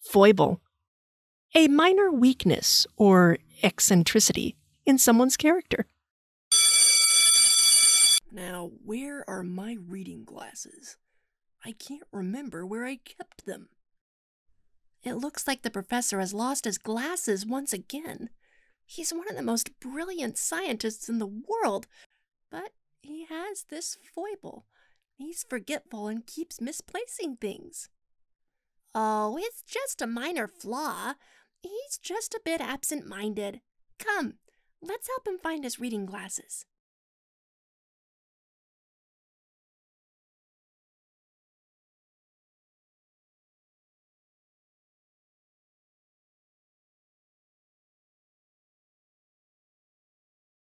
Foible. A minor weakness or eccentricity in someone's character. Now, where are my reading glasses? I can't remember where I kept them. It looks like the professor has lost his glasses once again. He's one of the most brilliant scientists in the world, but he has this foible. He's forgetful and keeps misplacing things. Uh, oh, it's just a minor flaw. He's just a bit absent minded. Come, let's help him find his reading glasses.